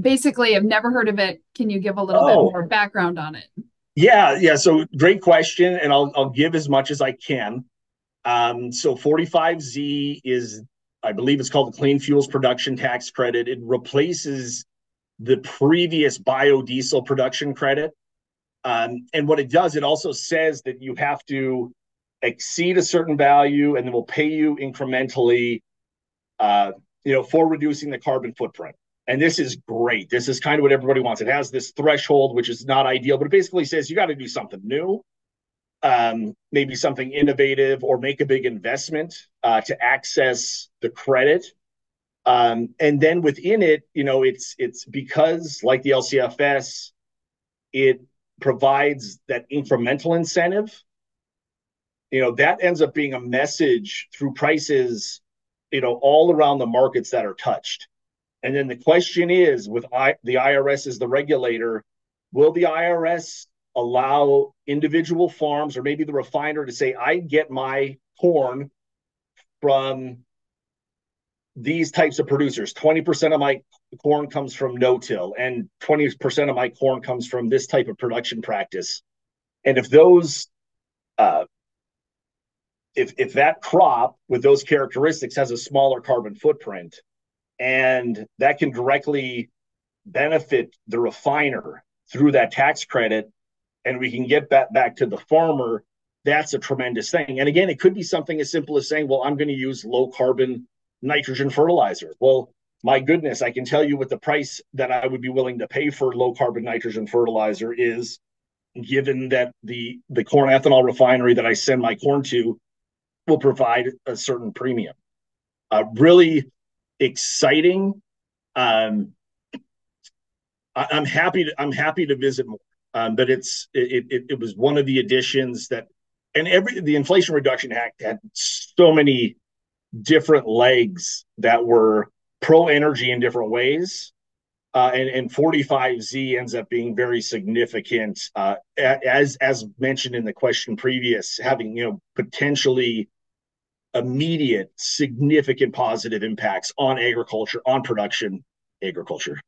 basically, I've never heard of it. Can you give a little oh. bit more background on it? Yeah, yeah. So great question, and I'll I'll give as much as I can. Um, so 45Z is, I believe, it's called the Clean Fuels Production Tax Credit. It replaces the previous biodiesel production credit. Um, and what it does, it also says that you have to exceed a certain value, and then we'll pay you incrementally, uh, you know, for reducing the carbon footprint. And this is great. This is kind of what everybody wants. It has this threshold, which is not ideal, but it basically says you got to do something new, um, maybe something innovative, or make a big investment uh, to access the credit. Um, and then within it, you know, it's it's because like the LCFS, it provides that incremental incentive you know that ends up being a message through prices you know all around the markets that are touched. And then the question is with I, the irs as the regulator will the irs allow individual farms or maybe the refiner to say i get my corn from these types of producers 20% of my corn comes from no-till and 20% of my corn comes from this type of production practice. And if those uh, if if that crop with those characteristics has a smaller carbon footprint and that can directly benefit the refiner through that tax credit and we can get that back to the farmer that's a tremendous thing. And again it could be something as simple as saying well i'm going to use low carbon nitrogen fertilizer. Well my goodness i can tell you what the price that i would be willing to pay for low carbon nitrogen fertilizer is given that the the corn ethanol refinery that i send my corn to will provide a certain premium. Uh, really exciting. Um, I, am happy to I'm happy to visit more. Um, but it's it, it it was one of the additions that and every the Inflation Reduction Act had so many different legs that were pro energy in different ways. Uh, and, and 45Z ends up being very significant, uh, as as mentioned in the question previous, having you know potentially immediate, significant positive impacts on agriculture, on production agriculture.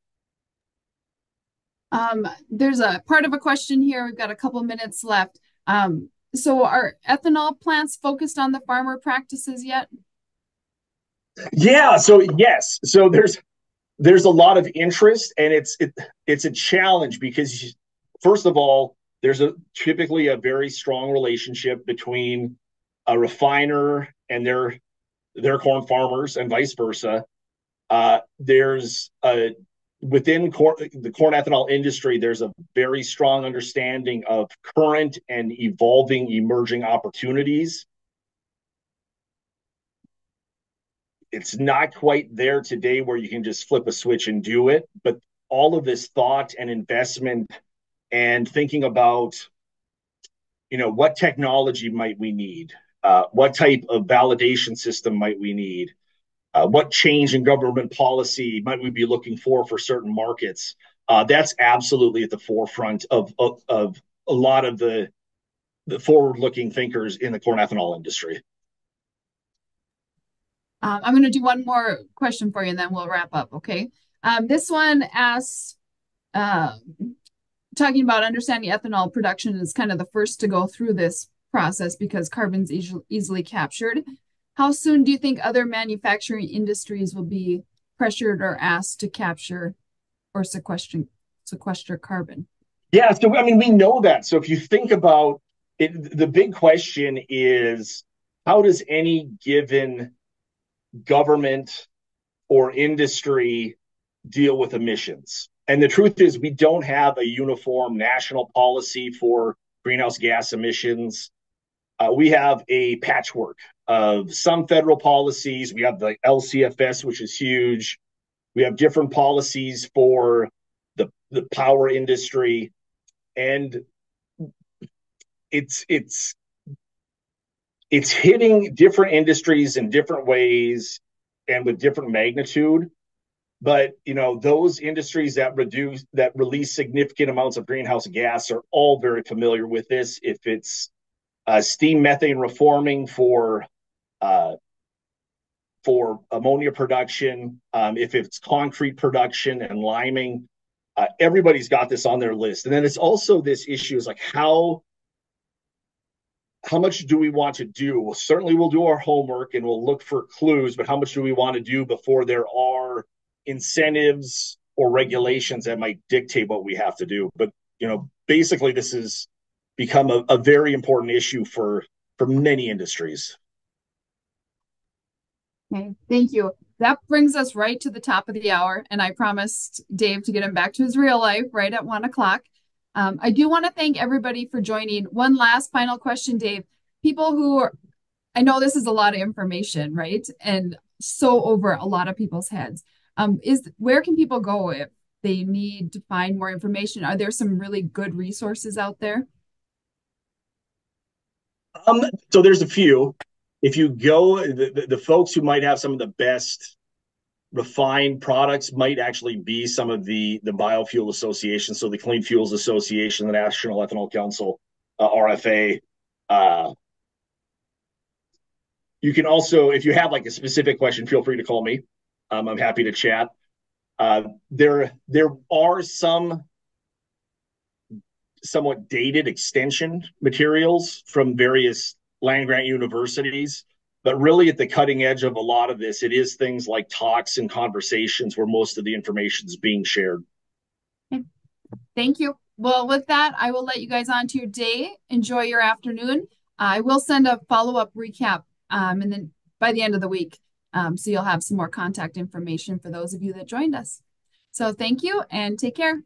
Um, there's a part of a question here. We've got a couple minutes left. Um, so are ethanol plants focused on the farmer practices yet? Yeah. So yes. So there's there's a lot of interest, and it's it, it's a challenge because first of all, there's a typically a very strong relationship between a refiner and their their corn farmers and vice versa. Uh, there's a within corn, the corn ethanol industry, there's a very strong understanding of current and evolving emerging opportunities. It's not quite there today where you can just flip a switch and do it, but all of this thought and investment and thinking about, you know, what technology might we need? Uh, what type of validation system might we need? Uh, what change in government policy might we be looking for for certain markets? Uh, that's absolutely at the forefront of, of, of a lot of the the forward-looking thinkers in the corn ethanol industry. Um, I'm going to do one more question for you, and then we'll wrap up. Okay. Um, this one asks, uh, talking about understanding ethanol production is kind of the first to go through this process because carbon's e easily captured. How soon do you think other manufacturing industries will be pressured or asked to capture or sequester sequester carbon? Yeah, so I mean, we know that. So if you think about it, the big question is how does any given government or industry deal with emissions? And the truth is, we don't have a uniform national policy for greenhouse gas emissions. Uh, we have a patchwork of some federal policies. We have the LCFS, which is huge. We have different policies for the, the power industry. And it's it's it's hitting different industries in different ways and with different magnitude. But you know those industries that reduce that release significant amounts of greenhouse gas are all very familiar with this. If it's uh, steam methane reforming for uh, for ammonia production um, if it's concrete production and liming uh, everybody's got this on their list. And then it's also this issue is like how how much do we want to do? Well, certainly we'll do our homework and we'll look for clues, but how much do we want to do before there are incentives or regulations that might dictate what we have to do? But you know, basically, this has become a, a very important issue for for many industries. Okay, thank you. That brings us right to the top of the hour, and I promised Dave to get him back to his real life right at one o'clock. Um, I do want to thank everybody for joining. One last final question, Dave. People who are, I know this is a lot of information, right? And so over a lot of people's heads. Um, is where can people go if they need to find more information? Are there some really good resources out there? Um, so there's a few. If you go, the, the, the folks who might have some of the best refined products might actually be some of the the biofuel associations so the clean fuels association the national ethanol council uh, rfa uh, you can also if you have like a specific question feel free to call me. Um, i'm happy to chat. Uh, there there are some somewhat dated extension materials from various land grant universities but really, at the cutting edge of a lot of this, it is things like talks and conversations where most of the information is being shared. Okay. Thank you. Well, with that, I will let you guys on to your day. Enjoy your afternoon. I will send a follow up recap um, and then by the end of the week. Um, so you'll have some more contact information for those of you that joined us. So thank you and take care.